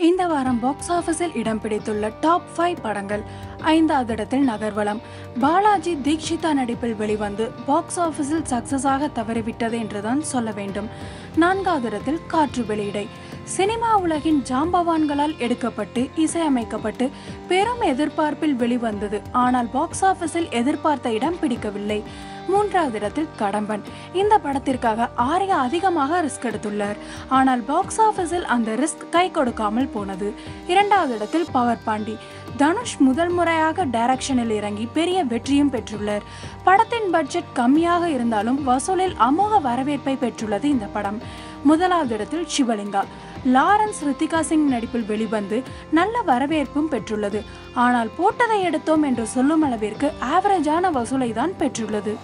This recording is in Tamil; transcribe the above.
இந்த வாரம் பாக்ஸ் ஆபீஸில் இடம் பிடித்துள்ள டாப் ஃபைவ் படங்கள். ஐந்தாவது இடத்தில் நகர்வலம். பாலாஜி தீக்ஷிதா நடிப்பில் வெளிவந்து பாக்ஸ் ஆபீஸில் சக்சஸாக தவறிவிட்டது என்றுதான் சொல்ல வேண்டும். நான்காவது இடத்தில் காற்று வெளியிடை. சினிமா உலகின் ஜாம்பவான்களால் எடுக்கப்பட்டு இசையமைக்கப்பட்டு பெரும் எதிர்பார்ப்பில் வெளிவந்தது. ஆனால் பாக்ஸ் ஆபீஸில் எதிர்பார்த்த இடம் பிடிக்கவில்லை. மூன்றாவது இடத்தில் கடம்பன். இந்த படத்திற்காக ஆர்யா அதிகமாக ரிஸ்க் எடுத்துள்ளார். ஆனால் பாக்ஸ் ஆபீஸில் அந்த ரிஸ்க் கை கொடுக்காமல் போனது. இரண்டாவது இடத்தில் பவர் பாண்டி. தனுஷ் முதல் முறையாக டைரக்ஷனில் இறங்கி பெரிய வெற்றியும் பெற்றுள்ளார். படத்தின் பட்ஜெட் கம்மியாக இருந்தாலும் வசூலில் அமோக வரவேற்பை பெற்றுள்ளது இந்த படம். முதலாவது இடத்தில் சிவலிங்கா லாரன்ஸ் ரித்திகா சிங் நடிப்பில் வெளிவந்து நல்ல வரவேற்பும் பெற்றுள்ளது. ஆனால் போட்டதை எடுத்தோம் என்று சொல்லும் அளவிற்கு ஆவரேஜான வசூலை தான் பெற்றுள்ளது.